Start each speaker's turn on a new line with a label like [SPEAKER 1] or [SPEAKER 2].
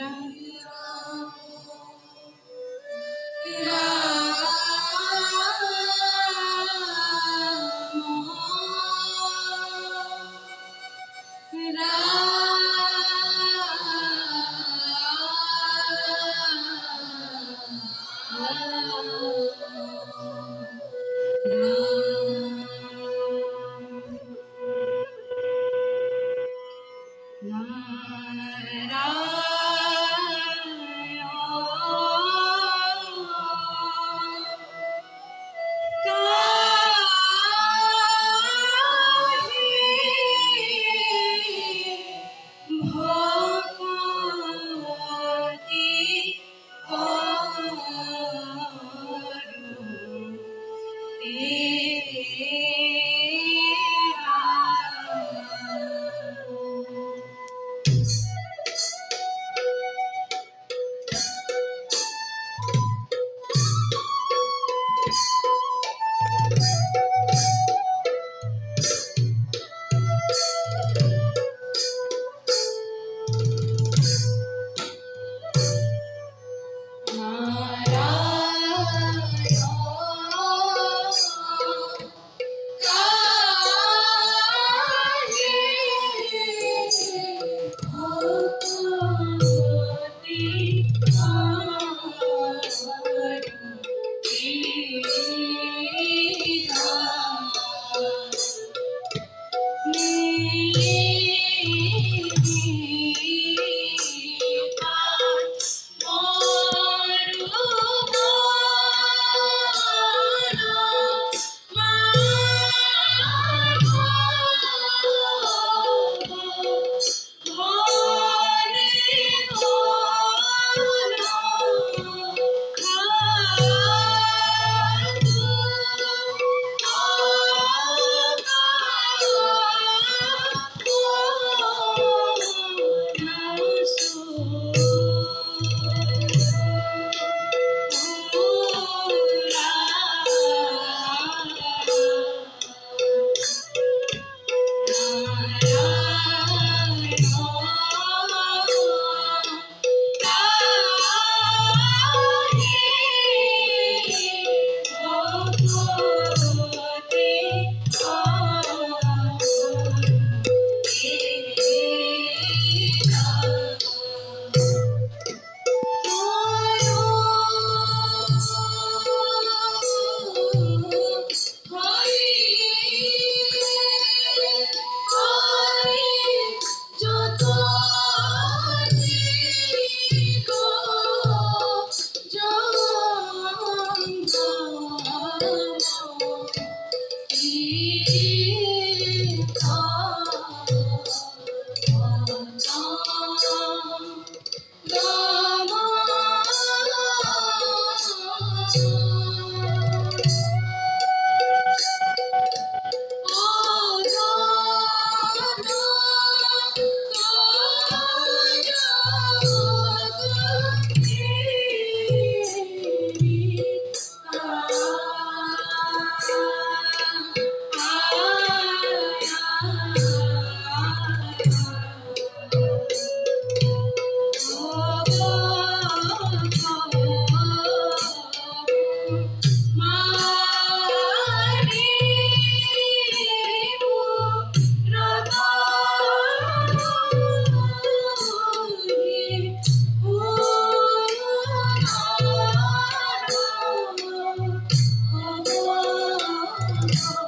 [SPEAKER 1] No. Yes.